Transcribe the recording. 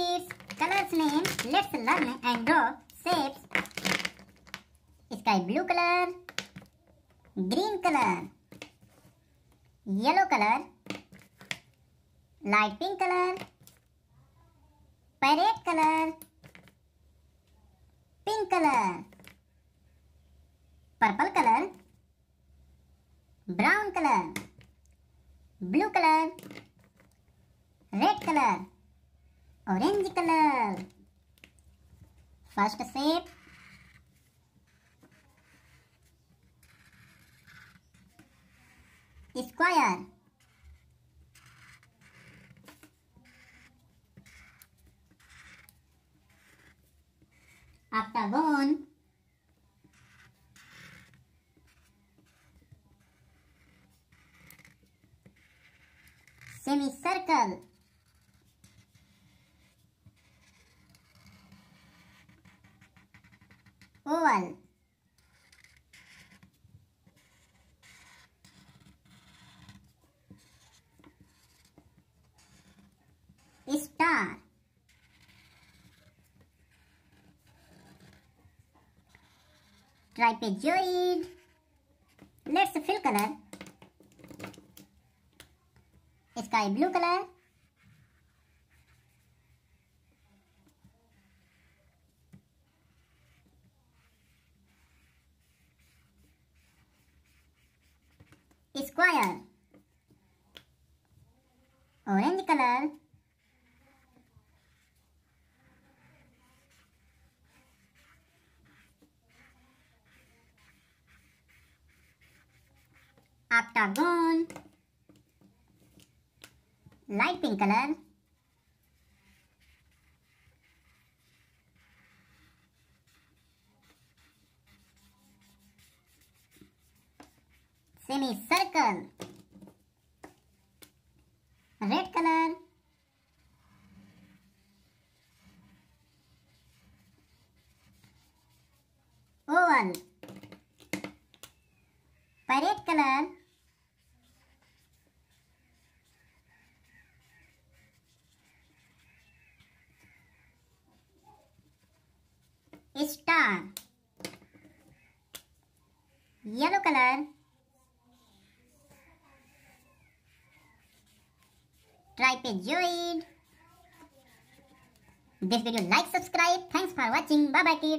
kids, colors name. Let's learn and draw shapes. Sky blue color, green color, yellow color, light pink color, parrot color, pink color, purple color, brown color, blue color, red color, orange color. First shape. Square. Octagon. Semicircle. Whole star trapezoid let's fill colour sky blue colour square orange color. Octagon. Light pink color semicircle red color oval parrot color star yellow color trapezoid. This video like, subscribe. Thanks for watching. Bye bye kids.